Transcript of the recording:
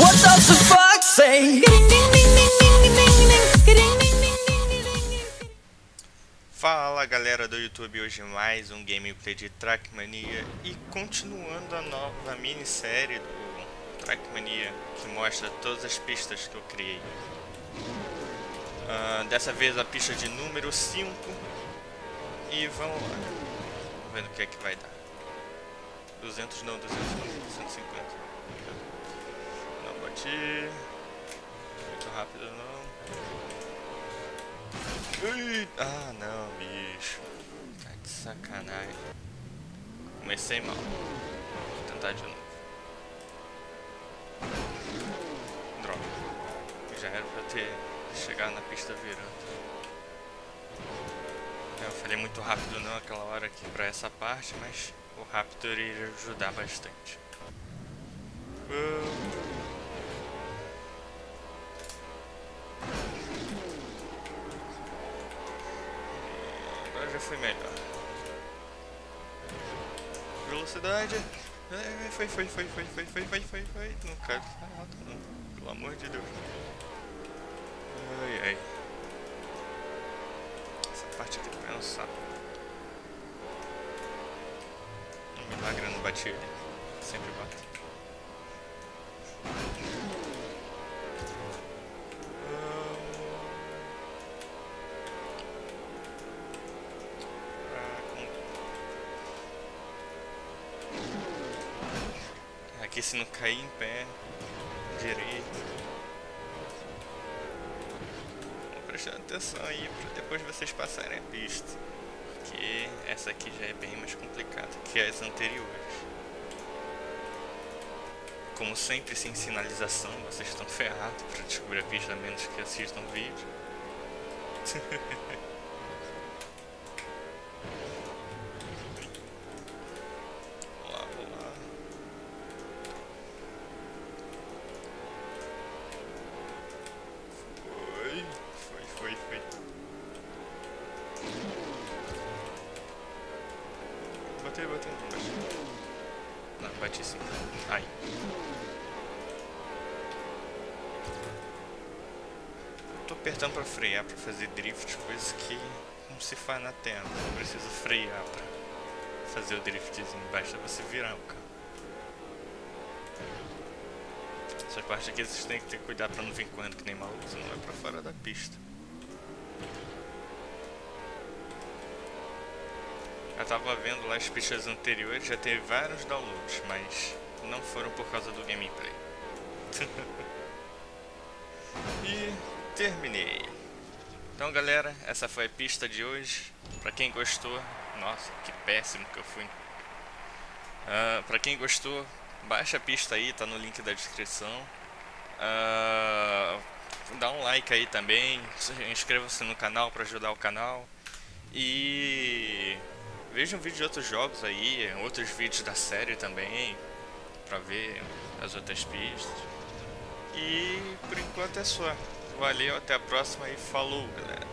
What does the fox say? Fala galera do YouTube, hoje mais um gameplay de Trackmania e continuando a nova minissérie do Trackmania que mostra todas as pistas que eu criei. Uh, dessa vez a pista de número 5 e vamos lá, vamos ver o que é que vai dar. 200 não, 200 não, 150. Não bati, muito rápido não. Ah não, bicho. Tá de sacanagem. Comecei mal. Vou tentar de novo. Droga. Já era pra ter chegado na pista virando. Eu falei muito rápido não aquela hora aqui pra essa parte, mas o rápido iria ajudar bastante. Uh... foi melhor. Velocidade. É, foi, foi, foi, foi, foi, foi, foi, foi, foi. Não cai não. Pelo amor de Deus. Ai, ai. Essa parte aqui é um saco. Um milagre não bati ele. Sempre bate. Aqui se não cair em pé direito. Vou prestar atenção aí para depois vocês passarem a pista. Porque essa aqui já é bem mais complicada que as anteriores. Como sempre sem sinalização, vocês estão ferrados para descobrir a pista a menos que assistam o vídeo. Bateu, bateu. Não, bati sim. Ai. Tô apertando pra frear, pra fazer drift, coisa que não se faz na tela. Não preciso frear pra fazer o driftzinho. Basta você virar o carro. Essa parte aqui vocês têm que ter cuidado pra não vir correndo que nem maluco, senão vai pra fora da pista. Eu tava vendo lá as pistas anteriores, já teve vários downloads, mas não foram por causa do gameplay. e terminei. Então galera, essa foi a pista de hoje. Pra quem gostou, nossa, que péssimo que eu fui. Uh, pra quem gostou, baixa a pista aí, tá no link da descrição. Uh, dá um like aí também, inscreva-se no canal para ajudar o canal. E Vejam vídeos de outros jogos aí, outros vídeos da série também, pra ver as outras pistas. E por enquanto é só. Valeu, até a próxima e falou, galera.